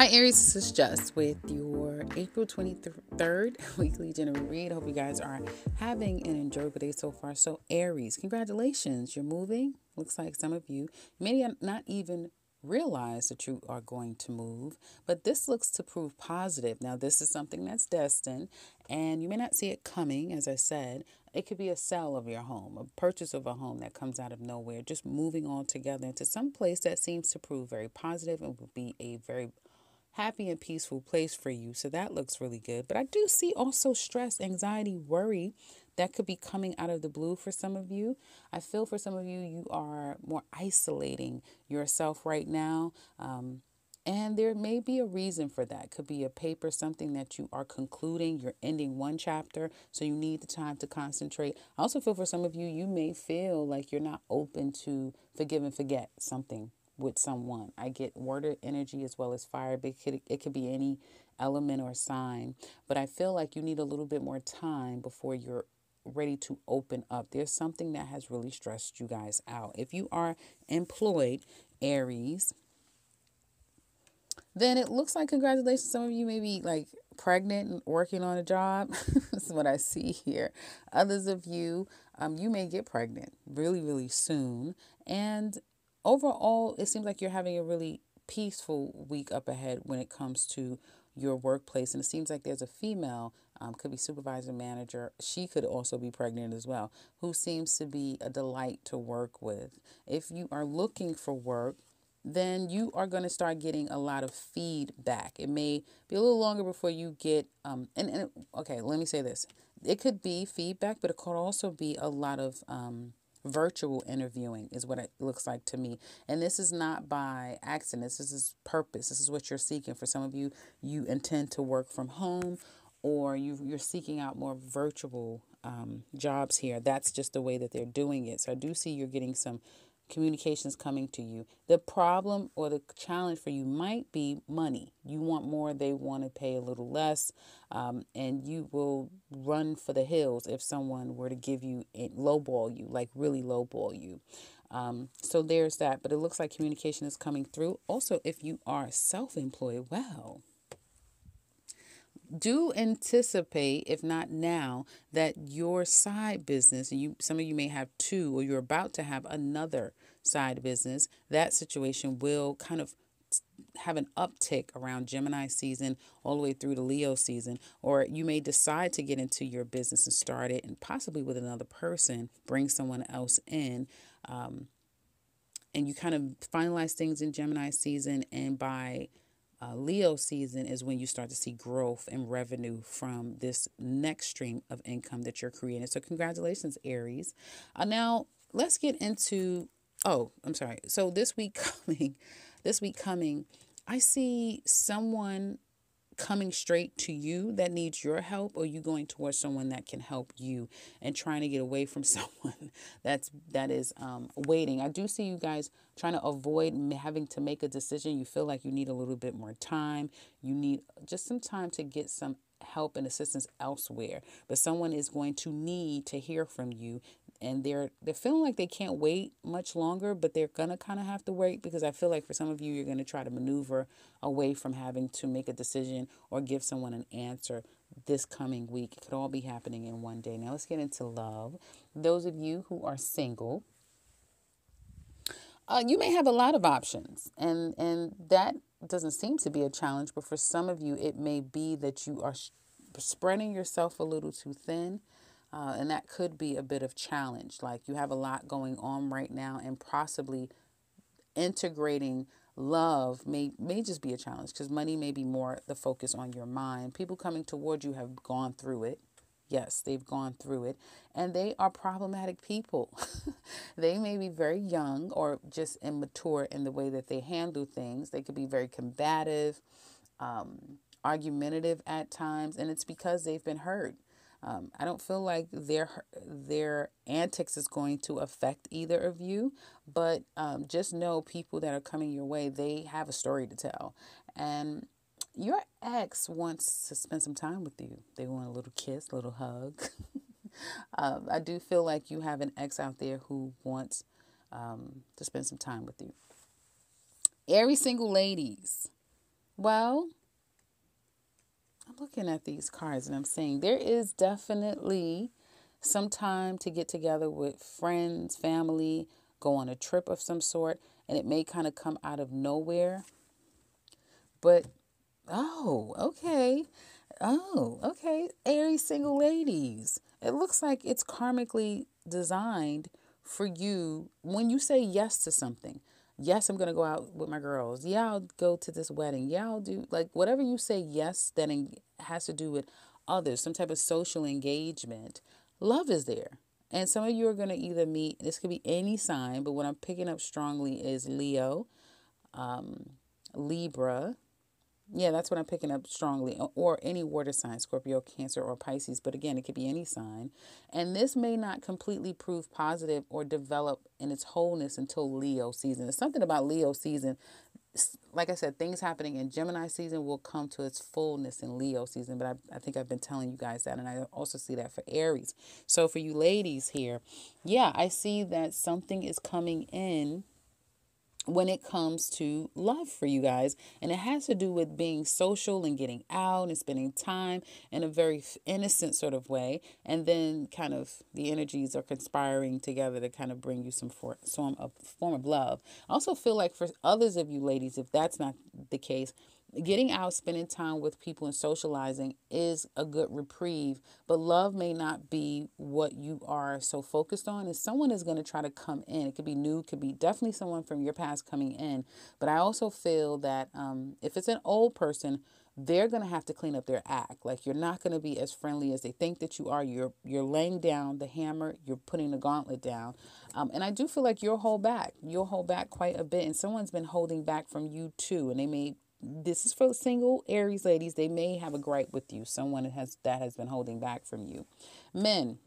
Hi, Aries. This is Juss with your April 23rd weekly general read. Hope you guys are having an enjoyable day so far. So, Aries, congratulations. You're moving. Looks like some of you may not even realize that you are going to move, but this looks to prove positive. Now, this is something that's destined, and you may not see it coming, as I said. It could be a sale of your home, a purchase of a home that comes out of nowhere, just moving all together into some place that seems to prove very positive and will be a very happy and peaceful place for you. So that looks really good. But I do see also stress, anxiety, worry that could be coming out of the blue for some of you. I feel for some of you, you are more isolating yourself right now. Um, and there may be a reason for that. Could be a paper, something that you are concluding. You're ending one chapter, so you need the time to concentrate. I also feel for some of you, you may feel like you're not open to forgive and forget something with someone. I get water energy as well as fire, but it could, it could be any element or sign. But I feel like you need a little bit more time before you're ready to open up. There's something that has really stressed you guys out. If you are employed, Aries, then it looks like congratulations. Some of you may be like pregnant and working on a job. That's what I see here. Others of you, um, you may get pregnant really, really soon. And overall, it seems like you're having a really peaceful week up ahead when it comes to your workplace. And it seems like there's a female, um, could be supervisor, manager, she could also be pregnant as well, who seems to be a delight to work with. If you are looking for work, then you are going to start getting a lot of feedback. It may be a little longer before you get, um, and, and okay, let me say this. It could be feedback, but it could also be a lot of, um, virtual interviewing is what it looks like to me. And this is not by accident. This is purpose. This is what you're seeking. For some of you you intend to work from home or you, you're seeking out more virtual um, jobs here. That's just the way that they're doing it. So i do see you're getting some communications coming to you. The problem or the challenge for you might be money. You want more, they want to pay a little less, um, and you will run for the hills if someone were to give you lowball you, like really lowball you. Um, so there's that, but it looks like communication is coming through. Also, if you are self employed, well, do anticipate, if not now, that your side business, and you some of you may have two, or you're about to have another side business, that situation will kind of have an uptick around Gemini season all the way through to Leo season, or you may decide to get into your business and start it, and possibly with another person, bring someone else in. Um, and you kind of finalize things in Gemini season, and by uh, Leo season is when you start to see growth and revenue from this next stream of income that you're creating. So, congratulations, Aries. Uh, now, let's get into. Oh, I'm sorry. So this week coming, this week coming, I see someone coming straight to you that needs your help or you going towards someone that can help you and trying to get away from someone that's that is um, waiting? I do see you guys trying to avoid having to make a decision. You feel like you need a little bit more time. You need just some time to get some help and assistance elsewhere. But someone is going to need to hear from you and they're they're feeling like they can't wait much longer but they're gonna kind of have to wait because i feel like for some of you you're to try to maneuver away from having to make a decision or give someone an answer this coming week. It could all be happening in one day. Now let's get into love. Those of you who are single uh, you may have a lot of options and and that doesn't seem to be a challenge but for some of you it may be that you are spreading yourself a little too thin uh, and that could be a bit of challenge. Like you have a lot going on right now, and possibly integrating love may may just be a challenge because money may be more the focus on your mind. People coming toward you have gone through it. Yes, they've gone through it, and they are problematic people. they may be very young or just immature in the way that they handle things. They could be very combative, um, argumentative at times, and it's because they've been hurt. Um, I don't feel like their their antics is going to affect either of you, but um, just know people that are coming your way, they have a story to tell, and your ex wants to spend some time with you. They want a little kiss, a little hug. um, I do feel like you have an ex out there who wants um, to spend some time with you. Every single ladies, Well, looking at these cards and I'm saying there is definitely some time to get together with friends, family, go on a trip of some sort, and it may kind of come out of nowhere. But, oh, okay. Oh, okay. Aries single ladies. It looks like it's karmically designed for you when you say yes to something. Yes, I'm going to go out with my girls. Yeah, I'll go to this wedding. Yeah, I'll do like whatever you say yes that has to do with others, some type of social engagement. Love is there. And some of you are going to either meet, this could be any sign, but what I'm picking up strongly is Leo, um, Libra, yeah, that's what I'm picking up strongly. Or any water sign, Scorpio, Cancer, or Pisces. But again, it could be any sign. And this may not completely prove positive or develop in its wholeness until Leo season. It's something about Leo season. Like I said, things happening in Gemini season will come to its fullness in Leo season. But I, I think I've been telling you guys that. And I also see that for Aries. So for you ladies here, yeah, I see that something is coming in when it comes to love for you guys. And it has to do with being social and getting out and spending time in a very innocent sort of way. And then kind of the energies are conspiring together to kind of bring you some form of form of love. I also feel like for others of you ladies, if that's not the case, getting out, spending time with people, and socializing is a good reprieve. But love may not be what you are so focused on. And someone is going to try to come in. It could be new, could be definitely someone from your past coming in. But I also feel that um, if it's an old person, they're going to have to clean up their act. Like you're not going to be as friendly as they think that you are. You're you're laying down the hammer. You're putting the gauntlet down. Um, and I do feel like you'll hold back. You'll hold back quite a bit. And someone's been holding back from you too. And they may this is for single Aries ladies. They may have a gripe with you. Someone has that has been holding back from you. Men.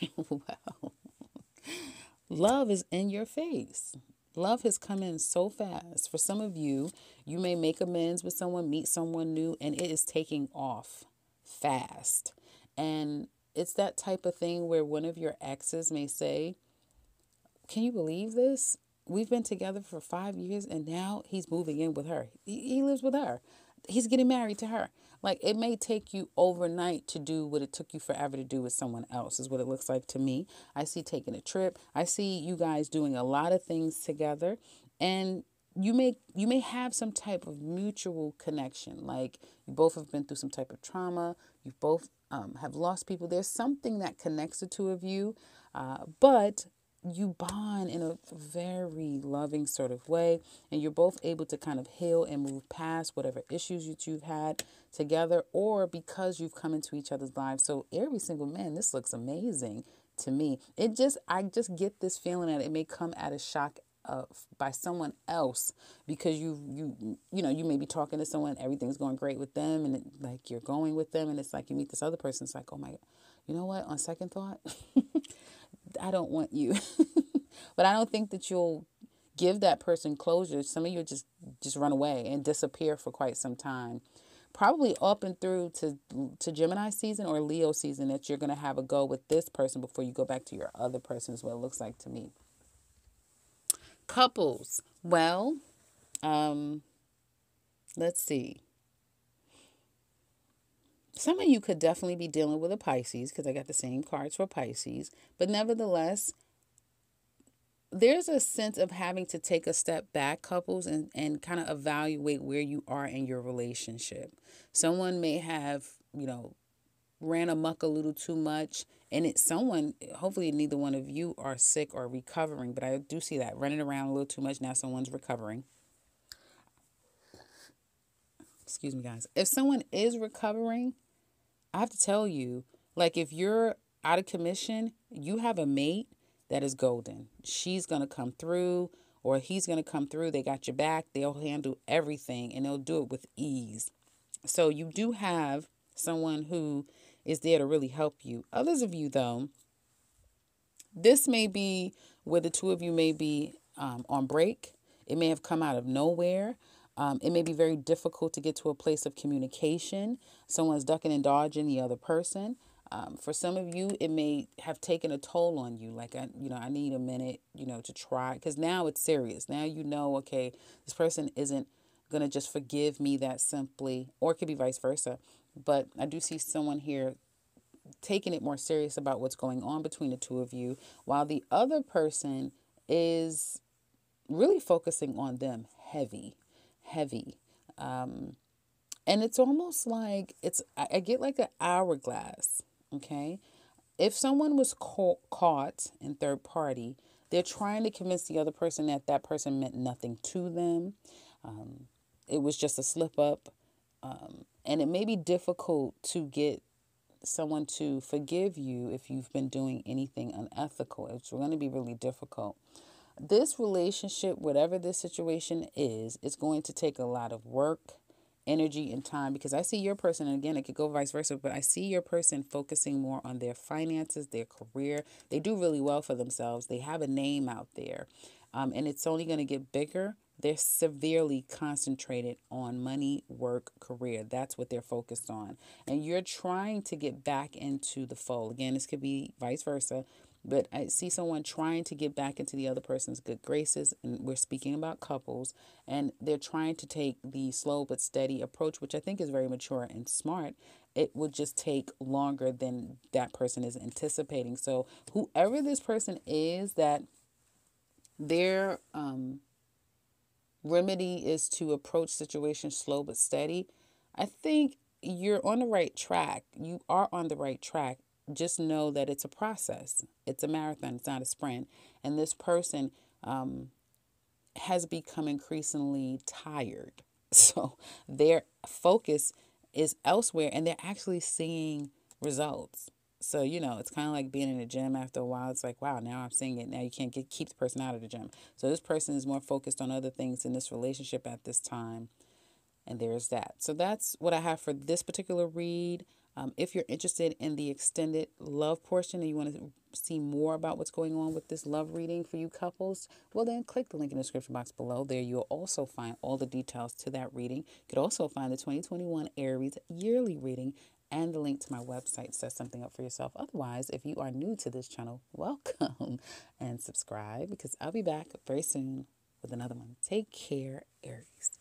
wow. Love is in your face. Love has come in so fast. For some of you, you may make amends with someone, meet someone new, and it is taking off fast. And it's that type of thing where one of your exes may say, Can you believe this? We've been together for five years and now he's moving in with her. He, he lives with her. He's getting married to her. Like it may take you overnight to do what it took you forever to do with someone else, is what it looks like to me. I see taking a trip. I see you guys doing a lot of things together. And you may you may have some type of mutual connection like you both have been through some type of trauma you both um, have lost people there's something that connects the two of you uh, but you bond in a very loving sort of way and you're both able to kind of heal and move past whatever issues that you've had together or because you've come into each other's lives. So every single man this looks amazing to me. It just i just get this feeling that it may come at a shock uh, of by someone else because you you you know you may be talking to someone everything's going great with them and it, like you're going with them and it's like you meet this other person it's like oh my you know what on second thought I don't want you. but I don't think that you'll give that person closure. Some of you just just run away and disappear for quite some time. Probably up and through to to Gemini season or Leo season that you're going to have a go with this person before you go back to your other person is what it looks like to me. Couples. Well, um let's see. Some of you could definitely be dealing with a Pisces because I got the same cards for Pisces. But nevertheless, there's a sense of having to take a step back, couples, and, and kind of evaluate where you are in your relationship. Someone may have, you know, ran amuck a little too much, and it's someone, hopefully, neither one of you are sick or recovering, but I do see that running around a little too much. Now someone's recovering excuse me guys if someone is recovering I have to tell you, like if you're out of commission, you have a mate that is golden. She's going to come through or he's going to come through. They got your back. They'll handle everything and they'll do it with ease. So you do have someone who is there to really help you. Others of you, though, this may be where the two of you may be um, on break. It may have come out of nowhere. Um, it may be very difficult to get to a place of communication. Someone's ducking and dodging the other person. Um, for some of you, it may have taken a toll on you. Like, I, you know, I need a minute, you know, to try. Because now it's serious. Now you know, okay, this person isn't going to just forgive me that simply, or it could be vice versa. But I do see someone here taking it more serious about what's going on between the two of you, while the other person is really focusing on them heavy, heavy. Um, and it's almost like it's, I get like an hourglass, okay? If someone was caught, caught in third party, they're trying to convince the other person that that person meant nothing to them. Um, it was just a slip up. Um, and it may be difficult to get someone to forgive you if you've been doing anything unethical. It's going to be really difficult. This relationship, whatever this situation is, is going to take a lot of work, energy, and time because I see your person, and again, it could go vice versa, but I see your person focusing more on their finances, their career. They do really well for themselves, they have a name out there, um, and it's only going to get bigger they're severely concentrated on money, work, career. That's what they're focused on. And you're trying to get back into the fold. Again, this could be vice versa. But I see someone trying to get back into the other person's good graces, and we're speaking about couples, and they're trying to take the slow but steady approach, which I think is very mature and smart. It would just take longer than that person is anticipating. So, whoever this person is, that they're um, remedy is to approach situations slow but steady, I think you're on the right track. You are on the right track. Just know that it's a process. It's a marathon. It's not a sprint. And this person um, has become increasingly tired. So their focus is elsewhere, and they're actually seeing results. So, you know, it's kind of like being in a gym after a while. It's like, wow, now I'm seeing it. Now you can't get keep the person out of the gym. So this person is more focused on other things in this relationship at this time. And there's that. So that's what I have for this particular read. Um, if you're interested in the extended love portion and you want to see more about what's going on with this love reading for you couples, well, then click the link in the description box below. There you'll also find all the details to that reading. You could also find the 2021 Aries yearly reading and the link to my website set something up for yourself. Otherwise, if you are new to this channel, welcome and subscribe because I'll be back very soon with another one. Take care, Aries.